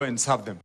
and serve them.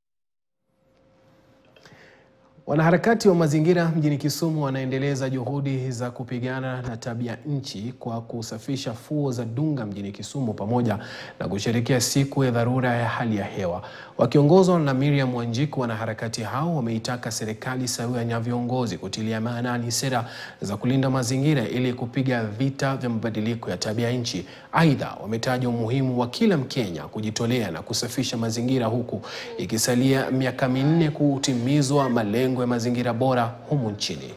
Wanaharakati wa mazingira mjini Kisumu wanaendeleza juhudi za kupigana na tabia nchi kwa kusafisha fuo za Dunga mjini Kisumu pamoja na kusherehekea siku ya dharura ya hali ya hewa. Wakiongozwa na Miriam Wanjiku, wanaharakati hao wameitaka serikali sawia na viongozi kutilia maanani sera za kulinda mazingira ili kupiga vita vya mabadiliko ya tabia nchi. Aidha, wametaja umuhimu wa kila Mkenya kujitolea na kusafisha mazingira huku ikisalia miaka minne kutimizwa malengo ya mazingira bora humu nchini.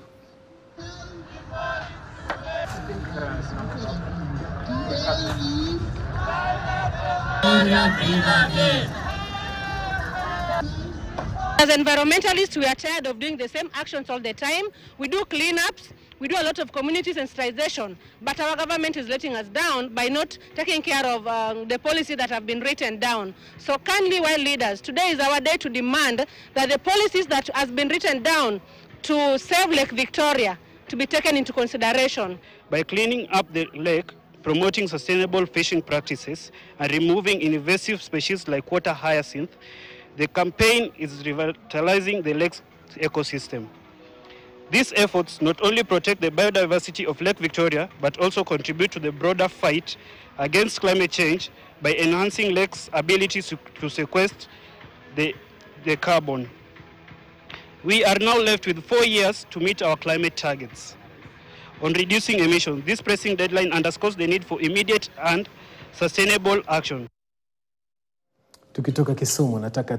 As environmentalists, we are tired of doing the same actions all the time. We do cleanups, we do a lot of community sensitization, but our government is letting us down by not taking care of um, the policy that have been written down. So kindly, while leaders, today is our day to demand that the policies that has been written down to save Lake Victoria to be taken into consideration. by cleaning up the lake, promoting sustainable fishing practices, and removing invasive species like water hyacinth, the campaign is revitalizing the lake's ecosystem. These efforts not only protect the biodiversity of Lake Victoria, but also contribute to the broader fight against climate change by enhancing lake's ability to, sequester the, the carbon. We are now left with four years to meet our climate targets. On reducing emissions, this pressing deadline underscores the need for immediate and sustainable action. Tukitoka Kisumu nataka